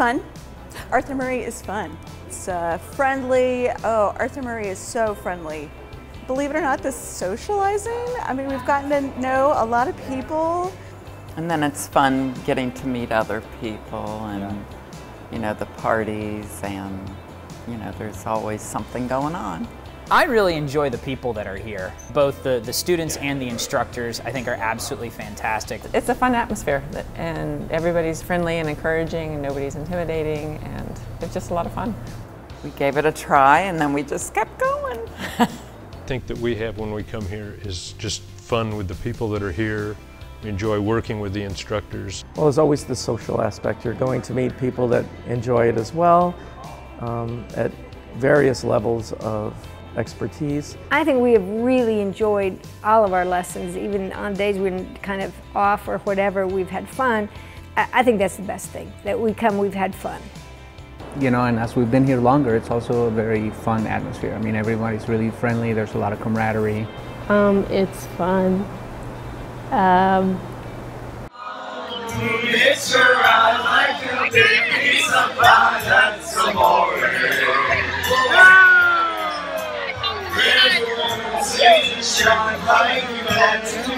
fun. Arthur Murray is fun. It's uh, friendly. Oh, Arthur Murray is so friendly. Believe it or not, the socializing, I mean, we've gotten to know a lot of people. And then it's fun getting to meet other people and, you know, the parties and, you know, there's always something going on. I really enjoy the people that are here. Both the, the students and the instructors I think are absolutely fantastic. It's a fun atmosphere and everybody's friendly and encouraging and nobody's intimidating and it's just a lot of fun. We gave it a try and then we just kept going. I think that we have when we come here is just fun with the people that are here. We enjoy working with the instructors. Well, there's always the social aspect. You're going to meet people that enjoy it as well um, at various levels of expertise. I think we have really enjoyed all of our lessons, even on days when kind of off or whatever, we've had fun. I think that's the best thing, that we come, we've had fun. You know, and as we've been here longer, it's also a very fun atmosphere. I mean, everybody's really friendly, there's a lot of camaraderie. Um, it's fun. Um, shine like you